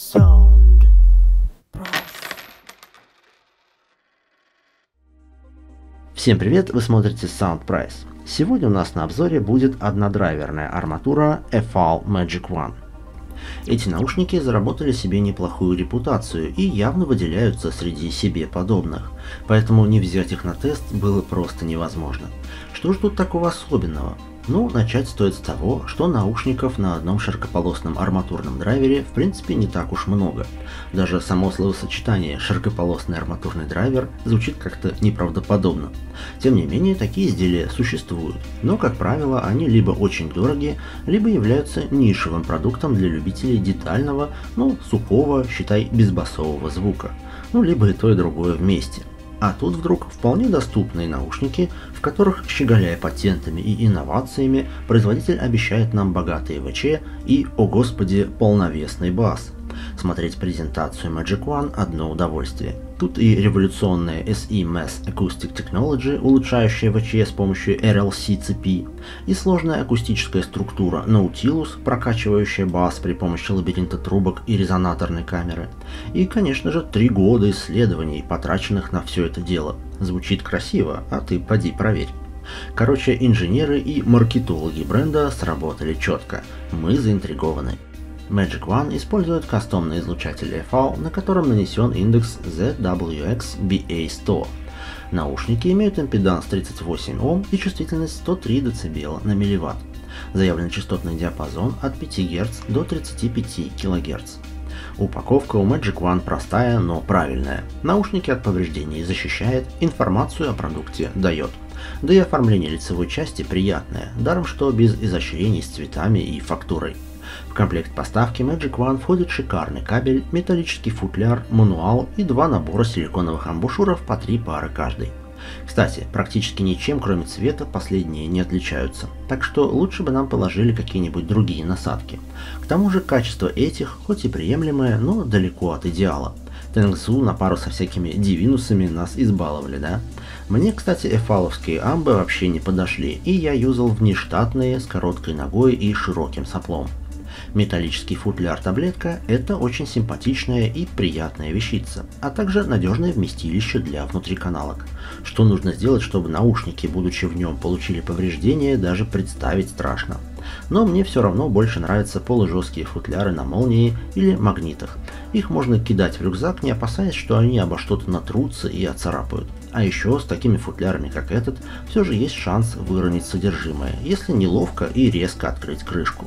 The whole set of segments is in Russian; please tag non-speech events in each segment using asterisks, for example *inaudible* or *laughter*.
Sound. Всем привет, вы смотрите Sound Price. Сегодня у нас на обзоре будет однодрайверная арматура EFAL Magic One. Эти наушники заработали себе неплохую репутацию и явно выделяются среди себе подобных, поэтому не взять их на тест было просто невозможно. Что ж тут такого особенного? Ну, начать стоит с того, что наушников на одном широкополосном арматурном драйвере в принципе не так уж много. Даже само словосочетание «широкополосный арматурный драйвер» звучит как-то неправдоподобно. Тем не менее, такие изделия существуют, но, как правило, они либо очень дороги, либо являются нишевым продуктом для любителей детального, ну, сухого, считай, безбасового звука. Ну, либо и то, и другое вместе. А тут вдруг вполне доступные наушники, в которых, щеголяя патентами и инновациями, производитель обещает нам богатые ВЧ и, о господи, полновесный бас – Смотреть презентацию Magic One – одно удовольствие. Тут и революционная SE Mass Acoustic Technology, улучшающая ВЧ с помощью RLC цепи, и сложная акустическая структура Nautilus, прокачивающая бас при помощи лабиринта трубок и резонаторной камеры. И, конечно же, три года исследований, потраченных на все это дело. Звучит красиво, а ты поди проверь. Короче, инженеры и маркетологи бренда сработали четко. Мы заинтригованы. Magic One использует кастомный излучатель EFAL, на котором нанесен индекс ZWX-BA100. Наушники имеют импеданс 38 Ом и чувствительность 103 дБ на милливатт. Заявленный частотный диапазон от 5 Гц до 35 кГц. Упаковка у Magic One простая, но правильная. Наушники от повреждений защищает, информацию о продукте дает. Да и оформление лицевой части приятное, даром что без изощрений с цветами и фактурой. В комплект поставки Magic One входит шикарный кабель, металлический футляр, мануал и два набора силиконовых амбушюров по три пары каждый. Кстати, практически ничем, кроме цвета, последние не отличаются, так что лучше бы нам положили какие-нибудь другие насадки. К тому же качество этих, хоть и приемлемое, но далеко от идеала. Тенгзу на пару со всякими дивинусами нас избаловали, да? Мне, кстати, эфаловские амбы вообще не подошли, и я юзал внештатные с короткой ногой и широким соплом. Металлический футляр-таблетка – это очень симпатичная и приятная вещица, а также надежное вместилище для внутриканалок. Что нужно сделать, чтобы наушники, будучи в нем, получили повреждения, даже представить страшно. Но мне все равно больше нравятся полужесткие футляры на молнии или магнитах. Их можно кидать в рюкзак, не опасаясь, что они обо что-то натрутся и оцарапают. А еще с такими футлярами, как этот, все же есть шанс выронить содержимое, если неловко и резко открыть крышку.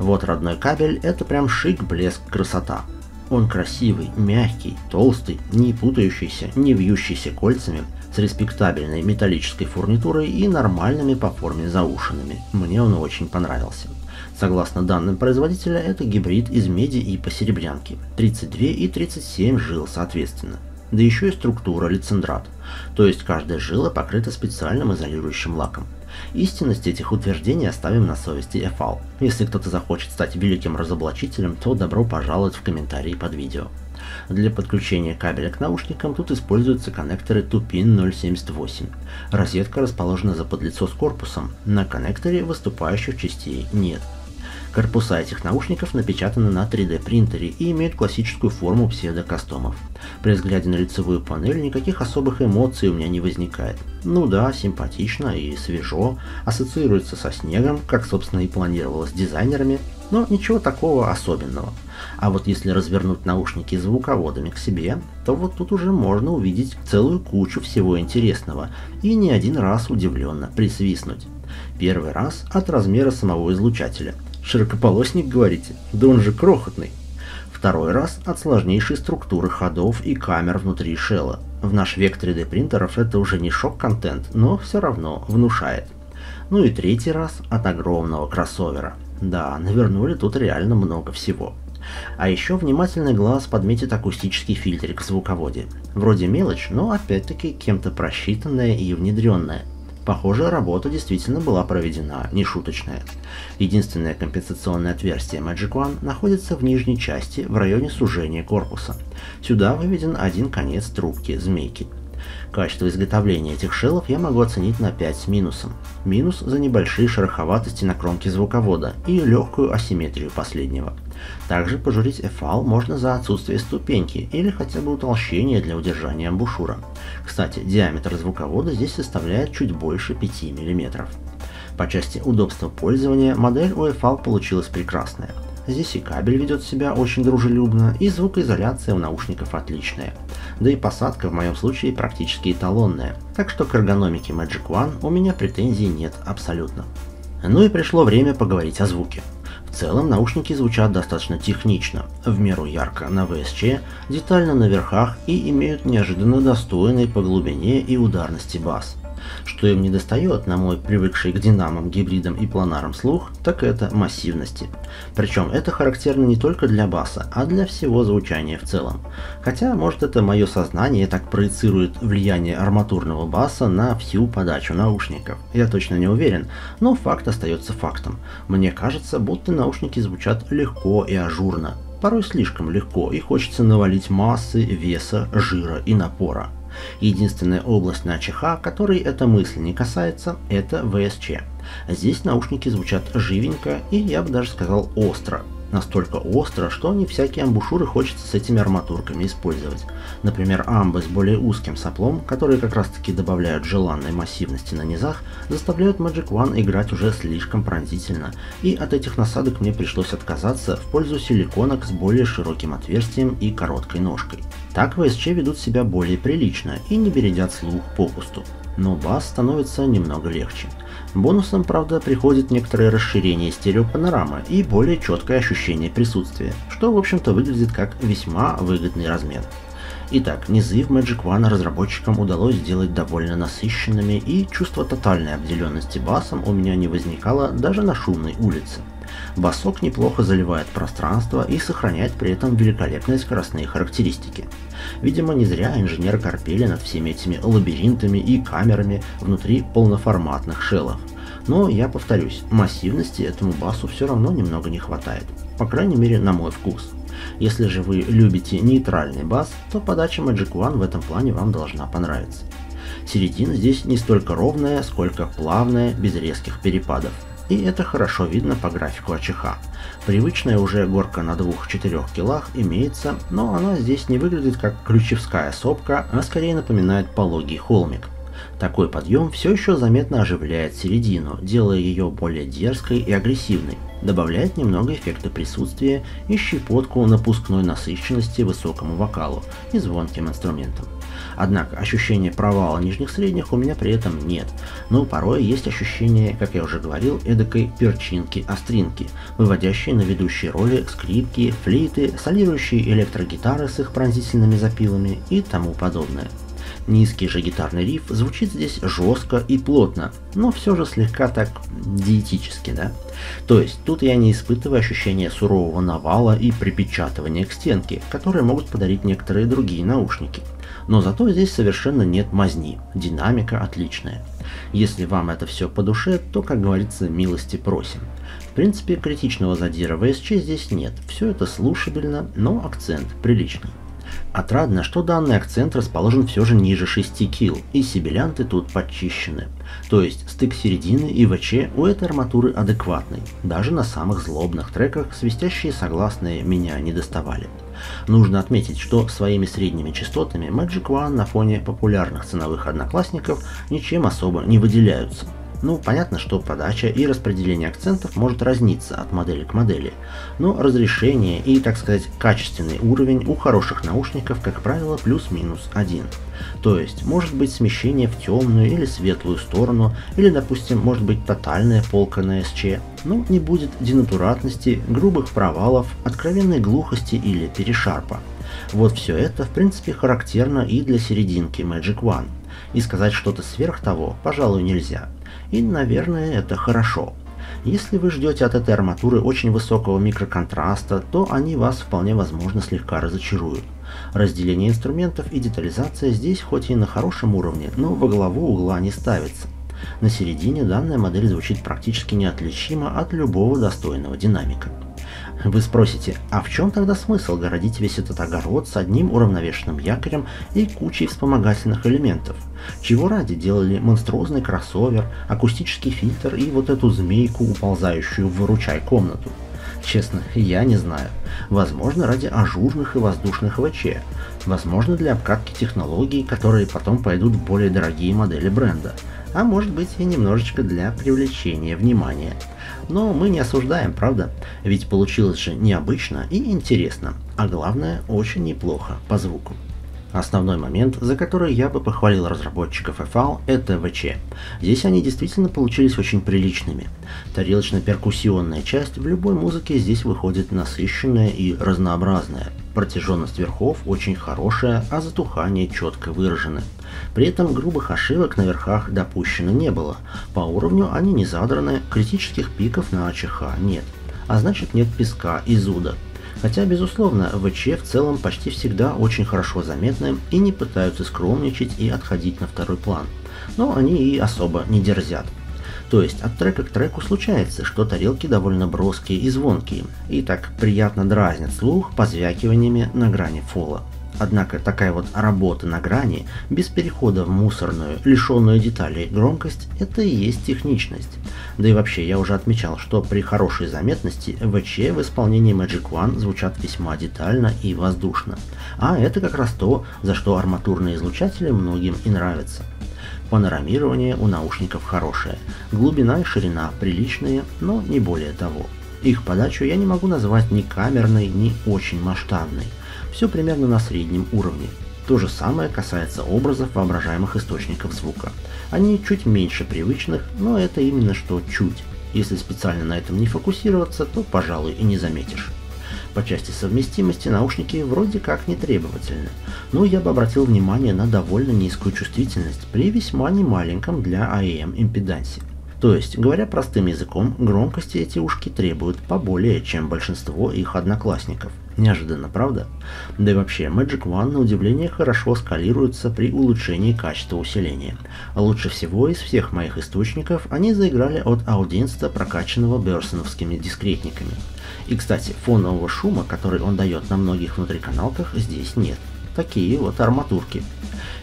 Вот родной кабель – это прям шик, блеск, красота. Он красивый, мягкий, толстый, не путающийся, не вьющийся кольцами, с респектабельной металлической фурнитурой и нормальными по форме заушинами. Мне он очень понравился. Согласно данным производителя, это гибрид из меди и посеребрянки. 32 и 37 жил соответственно. Да еще и структура лицендрат. То есть каждая жила покрыта специальным изолирующим лаком. Истинность этих утверждений оставим на совести EFAL. Если кто-то захочет стать великим разоблачителем, то добро пожаловать в комментарии под видео. Для подключения кабеля к наушникам тут используются коннекторы Tupin 078. Розетка расположена за подлицо с корпусом, на коннекторе выступающих частей нет. Корпуса этих наушников напечатаны на 3D принтере и имеют классическую форму псевдокастомов. При взгляде на лицевую панель никаких особых эмоций у меня не возникает. Ну да, симпатично и свежо, ассоциируется со снегом, как собственно и планировалось дизайнерами, но ничего такого особенного. А вот если развернуть наушники звуководами к себе, то вот тут уже можно увидеть целую кучу всего интересного и не один раз удивленно присвистнуть. Первый раз от размера самого излучателя – Широкополосник, говорите? Да он же крохотный. Второй раз от сложнейшей структуры ходов и камер внутри шелла. В наш век 3D принтеров это уже не шок-контент, но все равно внушает. Ну и третий раз от огромного кроссовера. Да, навернули тут реально много всего. А еще внимательный глаз подметит акустический фильтрик в звуководе. Вроде мелочь, но опять-таки кем-то просчитанная и внедренная. Похоже, работа действительно была проведена, не шуточная. Единственное компенсационное отверстие Magic One находится в нижней части, в районе сужения корпуса. Сюда выведен один конец трубки змейки. Качество изготовления этих шеллов я могу оценить на 5 с минусом. Минус за небольшие шероховатости на кромке звуковода и легкую асимметрию последнего. Также пожурить эфал можно за отсутствие ступеньки или хотя бы утолщение для удержания амбушюра. Кстати, диаметр звуковода здесь составляет чуть больше 5 мм. По части удобства пользования модель EFAL получилась прекрасная. Здесь и кабель ведет себя очень дружелюбно, и звукоизоляция у наушников отличная. Да и посадка в моем случае практически эталонная, так что к эргономике Magic One у меня претензий нет абсолютно. Ну и пришло время поговорить о звуке. В целом наушники звучат достаточно технично, в меру ярко на VSC, детально на верхах и имеют неожиданно достойный по глубине и ударности бас. Что им не достает, на мой привыкший к динамам, гибридам и планарам слух, так это массивности. Причем это характерно не только для баса, а для всего звучания в целом. Хотя, может это мое сознание так проецирует влияние арматурного баса на всю подачу наушников. Я точно не уверен, но факт остается фактом. Мне кажется, будто наушники звучат легко и ажурно. Порой слишком легко и хочется навалить массы, веса, жира и напора. Единственная область на ЧХ, которой эта мысль не касается, это ВСЧ. Здесь наушники звучат живенько и, я бы даже сказал, остро. Настолько остро, что не всякие амбушюры хочется с этими арматурками использовать. Например, амбы с более узким соплом, которые как раз таки добавляют желанной массивности на низах, заставляют Magic One играть уже слишком пронзительно, и от этих насадок мне пришлось отказаться в пользу силиконок с более широким отверстием и короткой ножкой. Так ВСЧ ведут себя более прилично и не бередят слух попусту. Но бас становится немного легче. Бонусом, правда, приходит некоторое расширение стереопанорамы и более четкое ощущение присутствия, что, в общем-то, выглядит как весьма выгодный размен. Итак, низы в Magic One разработчикам удалось сделать довольно насыщенными, и чувство тотальной обделенности басом у меня не возникало даже на шумной улице. Басок неплохо заливает пространство и сохраняет при этом великолепные скоростные характеристики. Видимо, не зря инженеры корпели над всеми этими лабиринтами и камерами внутри полноформатных шеллов. Но я повторюсь, массивности этому басу все равно немного не хватает. По крайней мере, на мой вкус. Если же вы любите нейтральный бас, то подача Magic One в этом плане вам должна понравиться. Середина здесь не столько ровная, сколько плавная, без резких перепадов – и это хорошо видно по графику АЧХ. Привычная уже горка на 2-4 килах имеется, но она здесь не выглядит как ключевская сопка, а скорее напоминает пологий холмик. Такой подъем все еще заметно оживляет середину, делая ее более дерзкой и агрессивной, добавляет немного эффекта присутствия и щепотку напускной насыщенности высокому вокалу и звонким инструментам. Однако ощущения провала нижних средних у меня при этом нет, но порой есть ощущение, как я уже говорил, эдакой перчинки-остринки, выводящей на ведущие роли скрипки, флейты, солирующие электрогитары с их пронзительными запилами и тому подобное. Низкий же гитарный риф звучит здесь жестко и плотно, но все же слегка так диетически, да? То есть тут я не испытываю ощущения сурового навала и припечатывания к стенке, которые могут подарить некоторые другие наушники. Но зато здесь совершенно нет мазни, динамика отличная. Если вам это все по душе, то, как говорится, милости просим. В принципе, критичного задира VSC здесь нет, все это слушабельно, но акцент приличный. Отрадно, что данный акцент расположен все же ниже 6 кил, и сибилянты тут подчищены. То есть стык середины и ВЧ у этой арматуры адекватный. Даже на самых злобных треках свистящие согласные меня не доставали. Нужно отметить, что своими средними частотами Magic One на фоне популярных ценовых одноклассников ничем особо не выделяются. Ну, понятно, что подача и распределение акцентов может разниться от модели к модели, но разрешение и, так сказать, качественный уровень у хороших наушников, как правило, плюс-минус один. То есть, может быть смещение в темную или светлую сторону, или, допустим, может быть тотальная полка на СЧ, но не будет денатуратности, грубых провалов, откровенной глухости или перешарпа. Вот все это, в принципе, характерно и для серединки Magic One. И сказать что-то сверх того, пожалуй, нельзя. И, наверное, это хорошо. Если вы ждете от этой арматуры очень высокого микроконтраста, то они вас вполне возможно слегка разочаруют. Разделение инструментов и детализация здесь хоть и на хорошем уровне, но во главу угла не ставится. На середине данная модель звучит практически неотличимо от любого достойного динамика. Вы спросите, а в чем тогда смысл городить весь этот огород с одним уравновешенным якорем и кучей вспомогательных элементов? Чего ради делали монструозный кроссовер, акустический фильтр и вот эту змейку, уползающую в выручай комнату? Честно, я не знаю. Возможно, ради ажурных и воздушных ВЧ. Возможно, для обкатки технологий, которые потом пойдут в более дорогие модели бренда. А может быть и немножечко для привлечения внимания. Но мы не осуждаем, правда? Ведь получилось же необычно и интересно, а главное очень неплохо по звуку. Основной момент, за который я бы похвалил разработчиков FL, это ВЧ. Здесь они действительно получились очень приличными. Тарелочно-перкуссионная часть в любой музыке здесь выходит насыщенная и разнообразная. Протяженность верхов очень хорошая, а затухание четко выражены. При этом грубых ошибок на верхах допущено не было. По уровню они не задраны, критических пиков на АЧХ нет. А значит нет песка и зуда. Хотя, безусловно, ВЧ в целом почти всегда очень хорошо заметны и не пытаются скромничать и отходить на второй план. Но они и особо не дерзят. То есть от трека к треку случается, что тарелки довольно броские и звонкие, и так приятно дразнят слух позвякиваниями на грани фола. Однако такая вот работа на грани, без перехода в мусорную, лишенную деталей громкость, это и есть техничность. Да и вообще, я уже отмечал, что при хорошей заметности ВЧ в исполнении Magic One звучат весьма детально и воздушно. А это как раз то, за что арматурные излучатели многим и нравятся. Панорамирование у наушников хорошее, глубина и ширина приличные, но не более того. Их подачу я не могу назвать ни камерной, ни очень масштабной все примерно на среднем уровне. То же самое касается образов воображаемых источников звука. Они чуть меньше привычных, но это именно что чуть. Если специально на этом не фокусироваться, то, пожалуй, и не заметишь. По части совместимости наушники вроде как не требовательны, но я бы обратил внимание на довольно низкую чувствительность при весьма немаленьком для AEM импедансе. То есть, говоря простым языком, громкости эти ушки требуют поболее, чем большинство их одноклассников. Неожиданно, правда? Да и вообще, Magic One на удивление хорошо скалируется при улучшении качества усиления. А лучше всего из всех моих источников они заиграли от аудиенста, прокачанного берсоновскими дискретниками. И, кстати, фонового шума, который он дает на многих внутриканалках, здесь нет. Такие вот арматурки.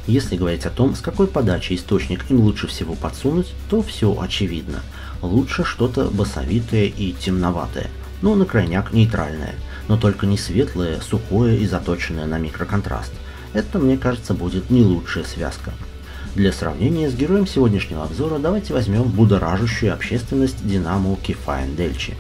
Если говорить о том, с какой подачей источник им лучше всего подсунуть, то все очевидно. Лучше что-то басовитое и темноватое, но на крайняк нейтральное, но только не светлое, сухое и заточенное на микроконтраст. Это, мне кажется, будет не лучшая связка. Для сравнения с героем сегодняшнего обзора давайте возьмем будоражащую общественность Динамо Кифайн Дельчи.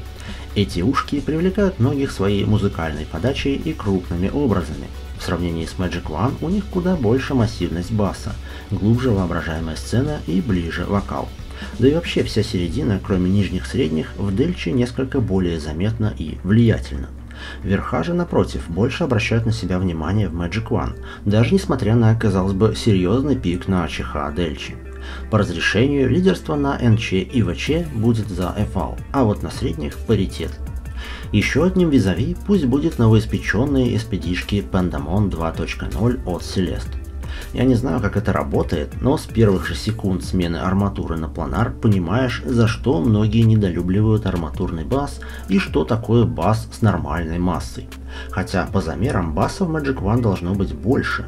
Эти ушки привлекают многих своей музыкальной подачей и крупными образами – сравнении с Magic One у них куда больше массивность баса, глубже воображаемая сцена и ближе вокал. Да и вообще вся середина, кроме нижних средних, в Дельче несколько более заметна и влиятельна. Верха же, напротив, больше обращают на себя внимание в Magic One, даже несмотря на, казалось бы, серьезный пик на ЧХ Дельчи. По разрешению лидерство на НЧ и ВЧ будет за FL, а вот на средних паритет – еще одним визави пусть будет новоиспеченные SPD-шки Pandamon 2.0 от Celeste. Я не знаю, как это работает, но с первых же секунд смены арматуры на планар понимаешь, за что многие недолюбливают арматурный бас и что такое бас с нормальной массой. Хотя по замерам баса в Magic One должно быть больше.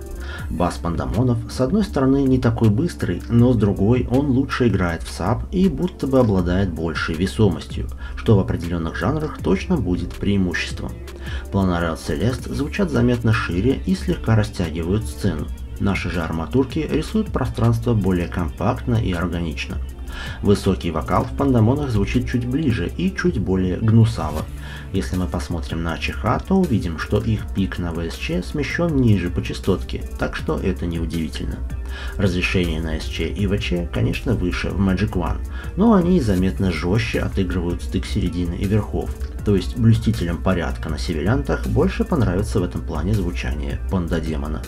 Бас пандамонов с одной стороны не такой быстрый, но с другой он лучше играет в саб и будто бы обладает большей весомостью, что в определенных жанрах точно будет преимуществом. Планары от Celeste звучат заметно шире и слегка растягивают сцену, Наши же арматурки рисуют пространство более компактно и органично. Высокий вокал в пандамонах звучит чуть ближе и чуть более гнусаво. Если мы посмотрим на ЧХ, то увидим, что их пик на ВСЧ смещен ниже по частотке, так что это неудивительно. Разрешение на СЧ и ВЧ, конечно, выше в Magic One, но они заметно жестче отыгрывают стык середины и верхов, то есть блюстителям порядка на севелянтах больше понравится в этом плане звучание пандадемона.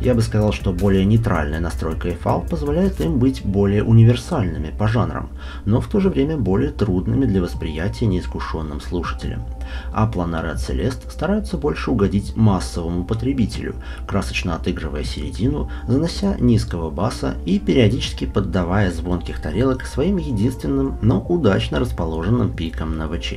Я бы сказал, что более нейтральная настройка EFAL позволяет им быть более универсальными по жанрам, но в то же время более трудными для восприятия неискушенным слушателям. А планары от Celeste стараются больше угодить массовому потребителю, красочно отыгрывая середину, занося низкого баса и периодически поддавая звонких тарелок своим единственным, но удачно расположенным пиком на ВЧ.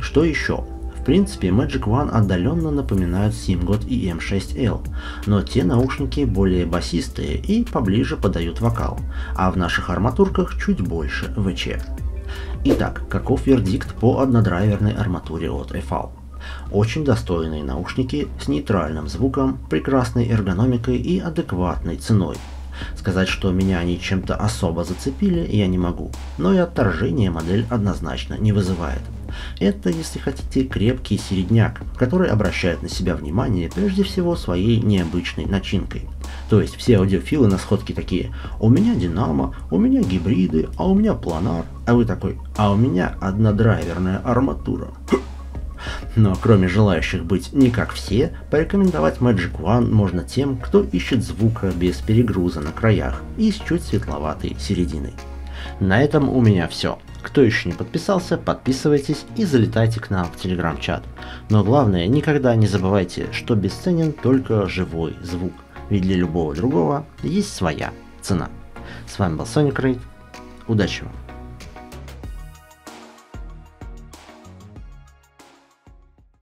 Что еще? Принципе, Magic One отдаленно напоминают Simgot и M6L, но те наушники более басистые и поближе подают вокал, а в наших арматурках чуть больше ВЧ. Итак, каков вердикт по однодрайверной арматуре от EFAL? Очень достойные наушники с нейтральным звуком, прекрасной эргономикой и адекватной ценой. Сказать, что меня они чем-то особо зацепили, я не могу, но и отторжение модель однозначно не вызывает. Это, если хотите, крепкий середняк, который обращает на себя внимание прежде всего своей необычной начинкой. То есть все аудиофилы на сходке такие «У меня Динамо, у меня гибриды, а у меня планар», а вы такой «А у меня однодрайверная арматура». *clears throat* Но кроме желающих быть не как все, порекомендовать Magic One можно тем, кто ищет звука без перегруза на краях и с чуть светловатой серединой. На этом у меня все. Кто еще не подписался, подписывайтесь и залетайте к нам в телеграм-чат. Но главное, никогда не забывайте, что бесценен только живой звук, ведь для любого другого есть своя цена. С вами был Sonic Raid. Удачи вам!